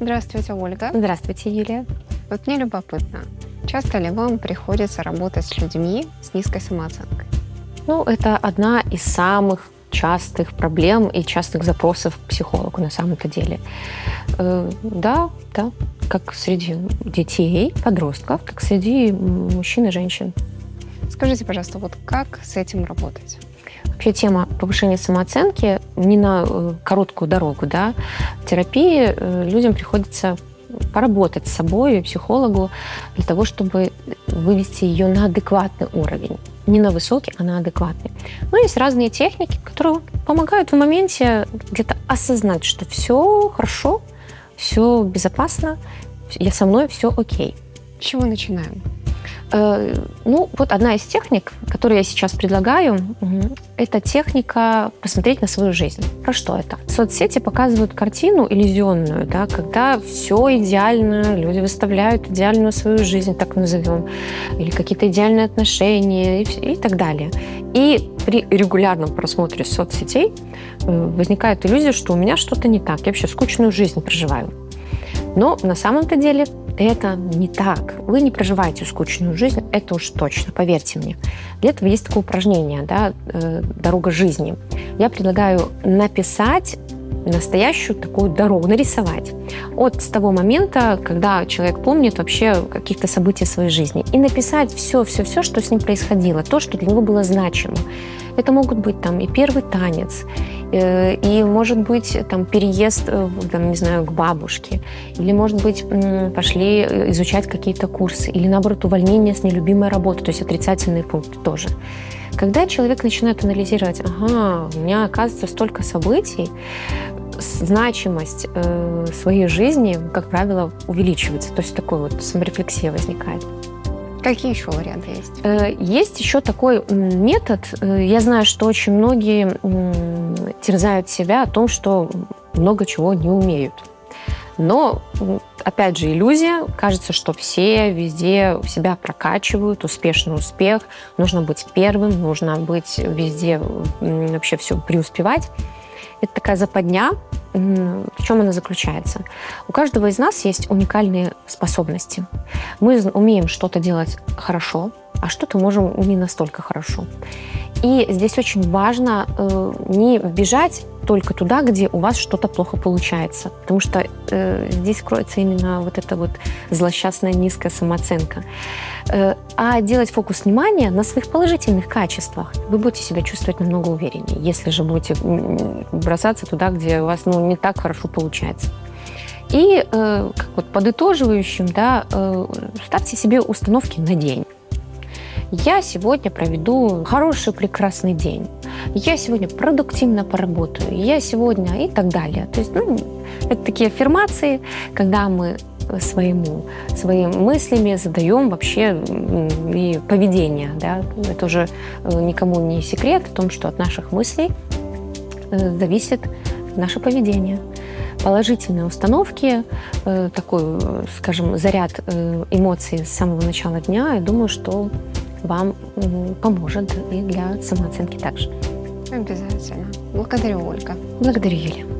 Здравствуйте, Ольга. Здравствуйте, Юлия. Вот мне любопытно, часто ли вам приходится работать с людьми с низкой самооценкой? Ну, это одна из самых частых проблем и частых запросов к психологу на самом-то деле. Э, да, да, как среди детей, подростков, так среди мужчин и женщин. Скажите, пожалуйста, вот как с этим работать? Вообще тема повышения самооценки не на э, короткую дорогу, да. В терапии э, людям приходится поработать с собой, психологу, для того, чтобы вывести ее на адекватный уровень. Не на высокий, а на адекватный. Но есть разные техники, которые помогают в моменте где-то осознать, что все хорошо, все безопасно, я со мной все окей. С чего начинаем? Э, ну, вот одна из техник, которую я сейчас предлагаю, это техника посмотреть на свою жизнь. Про что это? Соцсети показывают картину иллюзионную, да, когда все идеально, люди выставляют идеальную свою жизнь, так назовем, или какие-то идеальные отношения и, и так далее. И при регулярном просмотре соцсетей э, возникает иллюзия, что у меня что-то не так, я вообще скучную жизнь проживаю. Но на самом-то деле это не так. Вы не проживаете скучную жизнь, это уж точно, поверьте мне. Для этого есть такое упражнение, да, э, «Дорога жизни». Я предлагаю написать настоящую такую дорогу, нарисовать. От с того момента, когда человек помнит вообще каких-то событий своей жизни. И написать все-все-все, что с ним происходило, то, что для него было значимо. Это могут быть там и первый танец, Э, и, может быть, там переезд, э, там, не знаю, к бабушке. Или, может быть, пошли э, изучать какие-то курсы. Или, наоборот, увольнение с нелюбимой работы, то есть отрицательный пункт тоже. Когда человек начинает анализировать, ага, у меня оказывается столько событий, значимость э, своей жизни, как правило, увеличивается. То есть такой вот саморефлексия возникает. Какие еще варианты есть? Э, есть еще такой метод. Э, я знаю, что очень многие терзают себя о том, что много чего не умеют. Но, опять же, иллюзия. Кажется, что все везде себя прокачивают, успешный успех. Нужно быть первым, нужно быть везде, вообще все преуспевать. Это такая западня. В чем она заключается? У каждого из нас есть уникальные способности. Мы умеем что-то делать хорошо, а что-то можем не настолько хорошо. И здесь очень важно э, не бежать только туда, где у вас что-то плохо получается. Потому что э, здесь кроется именно вот эта вот злосчастная низкая самооценка. Э, а делать фокус внимания на своих положительных качествах. Вы будете себя чувствовать намного увереннее, если же будете бросаться туда, где у вас ну, не так хорошо получается. И э, как вот подытоживающим, да, э, ставьте себе установки на день я сегодня проведу хороший, прекрасный день, я сегодня продуктивно поработаю, я сегодня и так далее. То есть, ну, это такие аффирмации, когда мы своему, своими мыслями задаем вообще и поведение. Да? Это уже э, никому не секрет о том, что от наших мыслей э, зависит наше поведение. Положительные установки, э, такой, скажем, заряд эмоций с самого начала дня, я думаю, что вам поможет и для самооценки также. Обязательно. Благодарю, Ольга. Благодарю, Юлия.